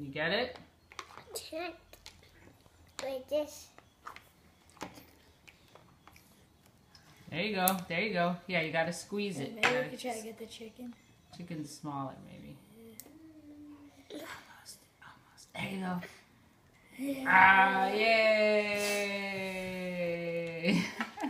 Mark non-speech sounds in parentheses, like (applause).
You get it? Can't. Like this. There you go. There you go. Yeah, you gotta squeeze it. Maybe we could try to get the chicken. Chicken's smaller, maybe. Almost. Almost. There you go. Yeah. Ah, yay! (laughs)